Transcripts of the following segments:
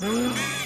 Mm.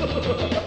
Ha!